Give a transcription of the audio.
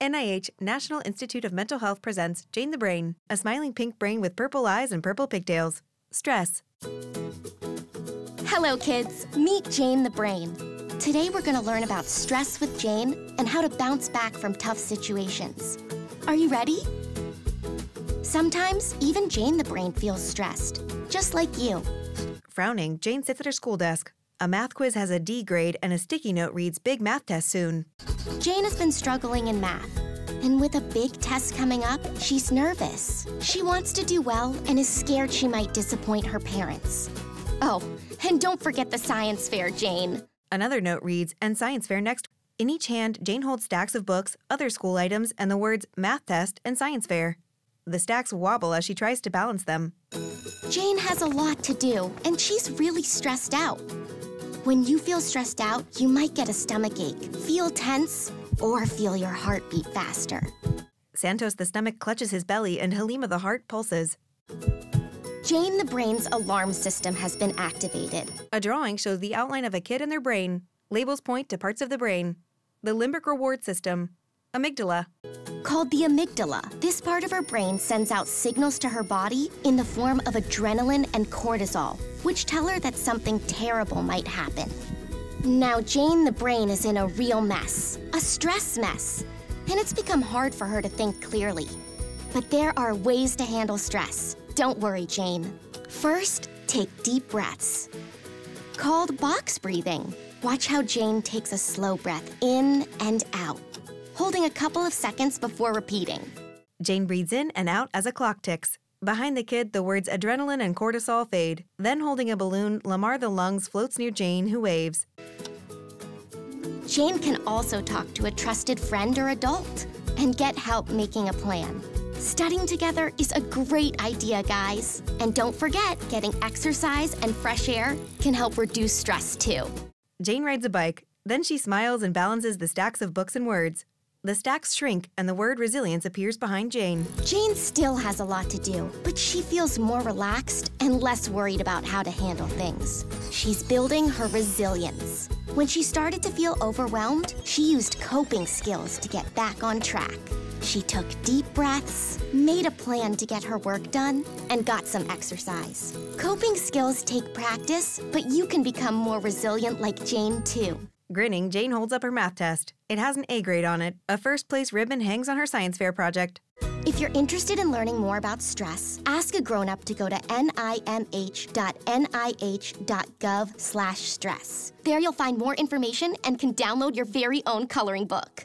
NIH National Institute of Mental Health presents Jane the Brain, a smiling pink brain with purple eyes and purple pigtails. Stress. Hello, kids. Meet Jane the Brain. Today we're going to learn about stress with Jane and how to bounce back from tough situations. Are you ready? Sometimes even Jane the Brain feels stressed, just like you. Frowning, Jane sits at her school desk. A math quiz has a D grade and a sticky note reads Big Math Test soon. Jane has been struggling in math. And with a big test coming up, she's nervous. She wants to do well and is scared she might disappoint her parents. Oh, and don't forget the science fair, Jane. Another note reads, and science fair next. In each hand, Jane holds stacks of books, other school items, and the words math test and science fair. The stacks wobble as she tries to balance them. Jane has a lot to do, and she's really stressed out. When you feel stressed out, you might get a stomach ache, feel tense, or feel your heart beat faster. Santos the stomach clutches his belly and Halima the heart pulses. Jane the brain's alarm system has been activated. A drawing shows the outline of a kid and their brain. Labels point to parts of the brain. The limbic reward system. Amygdala. Called the amygdala, this part of her brain sends out signals to her body in the form of adrenaline and cortisol, which tell her that something terrible might happen. Now, Jane the brain is in a real mess, a stress mess, and it's become hard for her to think clearly. But there are ways to handle stress. Don't worry, Jane. First, take deep breaths. Called box breathing. Watch how Jane takes a slow breath in and out holding a couple of seconds before repeating. Jane breathes in and out as a clock ticks. Behind the kid, the words adrenaline and cortisol fade. Then, holding a balloon, Lamar the lungs floats near Jane, who waves. Jane can also talk to a trusted friend or adult and get help making a plan. Studying together is a great idea, guys. And don't forget, getting exercise and fresh air can help reduce stress too. Jane rides a bike. Then she smiles and balances the stacks of books and words. The stacks shrink and the word resilience appears behind Jane. Jane still has a lot to do, but she feels more relaxed and less worried about how to handle things. She's building her resilience. When she started to feel overwhelmed, she used coping skills to get back on track. She took deep breaths, made a plan to get her work done, and got some exercise. Coping skills take practice, but you can become more resilient like Jane, too. Grinning, Jane holds up her math test. It has an A grade on it. A first place ribbon hangs on her science fair project. If you're interested in learning more about stress, ask a grown-up to go to nimh.nih.gov/stress. There you'll find more information and can download your very own coloring book.